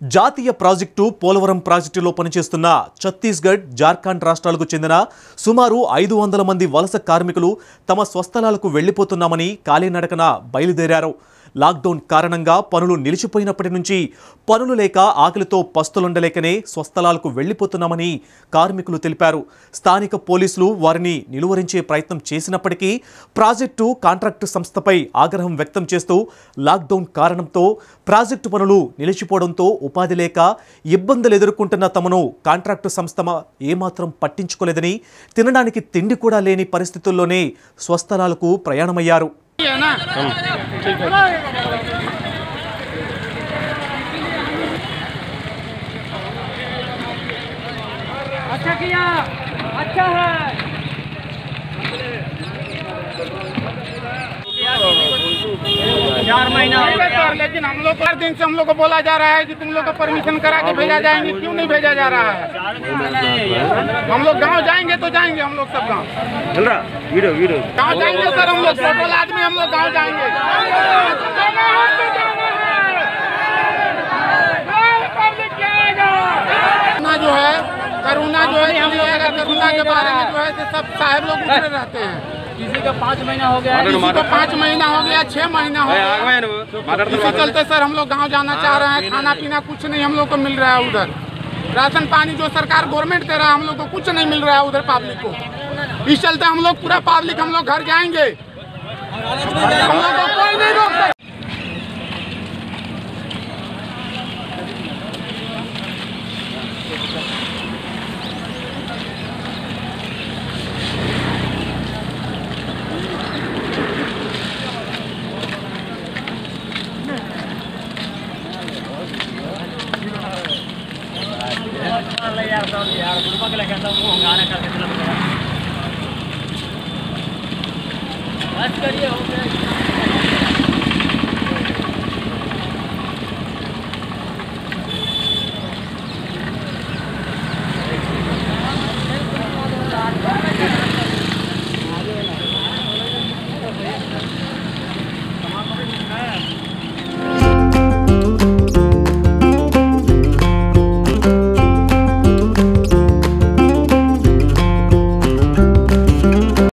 జాతీయ ప్రాజెక్టు పోలవరం ప్రాజెక్టులో పనిచేస్తున్న ఛత్తీస్గఢ్ జార్ఖండ్ రాష్ట్రాలకు చెందిన సుమారు ఐదు వందల మంది వలస కార్మికులు తమ స్వస్థలాలకు వెళ్ళిపోతున్నామని కాలినడకన బయలుదేరారు. లాక్డౌన్ కారణంగా పనులు నిలిచిపోయినప్పటి నుంచి పనులు లేక ఆకలితో పస్తులుండలేకనే స్వస్థలాలకు వెళ్ళిపోతున్నామని కార్మికులు తెలిపారు. స్థానిక పోలీసులు వారిని నిలువరించే ప్రయత్నం చేసినప్పటికీ ప్రాజెక్టు కాంట్రాక్టు సంస్థపై ఆగ్రహం వ్యక్తం చేస్తూ లాక్డౌన్ కారణంతో ప్రాజెక్టు పనులు నిలిచిపోవడంతో ఉపాధి లేక ఇబ్బందులు ఎదుర్కొంటున్న తమను కాంట్రాక్టు సంస్థ ఏమాత్రం పట్టించుకోలేదని తినడానికి తిండి కూడా లేని పరిస్థితుల్లోనే స్వస్థలాలకు ప్రయాణమయ్యారు. है ना? अच्छा किया। अच्छा है। चार महीना हो गया सर लेकिन हम लोग हर दिन से हम लोग को बोला जा रहा है कि तुम लोग को परमिशन करा के भेजा जाएँगे क्यों नहीं भेजा जा रहा है? हम लोग गाँव जाएँगे तो जाएँगे हम लोग सब गाँव। Video video. जाएँगे सर हम लोग टोटल आदमी हम लोग गाँव जाएँगे। जो है करुणा जो है करुणा के बारे में जो है सब साहब लोग उतरे रहते हैं। किसी का पाँच महीना हो गया किसी का पाँच महीना हो गया छह महीना हो गया। इसी चलते सर हम लोग गाँव जाना चाह रहे हैं खाना पीना कुछ नहीं हम लोग को मिल रहा है उधर। राशन पानी जो सरकार गवर्नमेंट दे रहा है हम लोग को कुछ नहीं मिल रहा है उधर पब्लिक को। इस चलते हम लोग पूरा पब्लिक हम लोग घर जाएँगे। हम लोग को कोई नहीं रोक करिए हो। गया